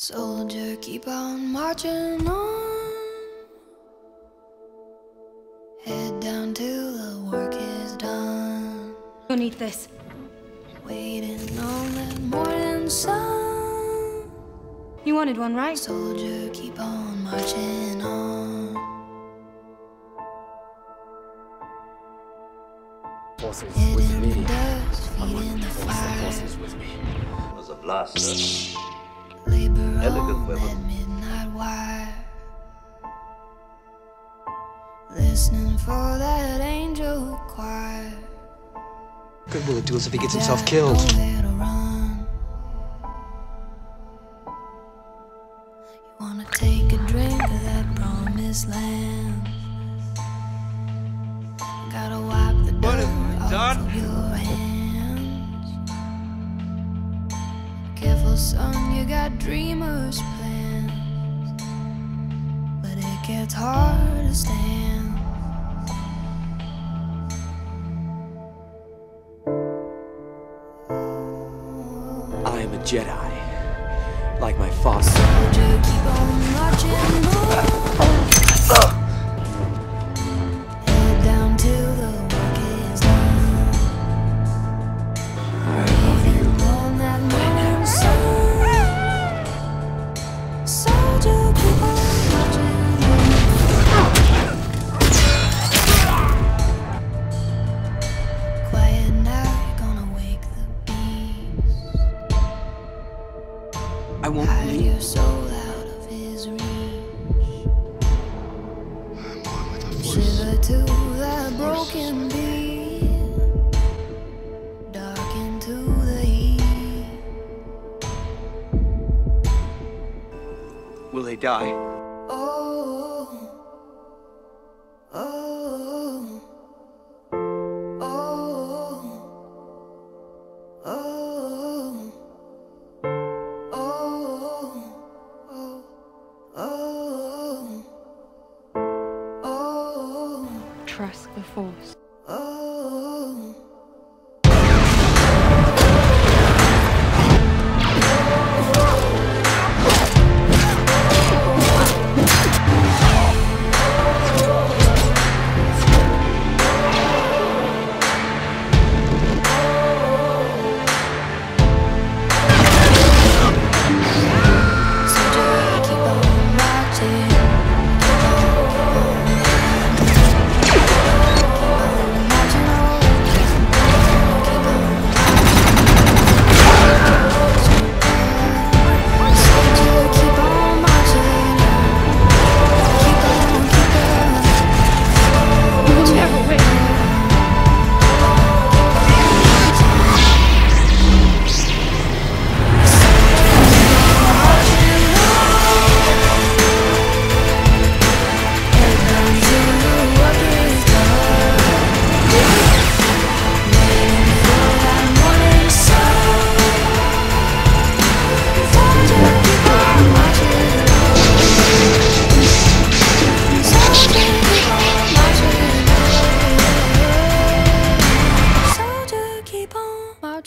Soldier, keep on marching on. Head down till the work is done. You'll need this. Waiting on that morning sun. You wanted one, right? Soldier, keep on marching on. Forces Head with me. dust, I want in the force the forces with me. was a blaster. Labor Elegant on weapon. that midnight wire. Listening for that angel choir. Good will it do us if he gets himself killed? nowhere to run. You wanna take a drink of that promised land. Son, you got dreamers' plans, but it gets hard to stand. I am a Jedi. Like my father. I won't Hide leave. your soul out of his reach. Shiver to that broken beat. Dark into the heat. Will they die? Trust the Force. oh.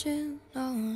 心动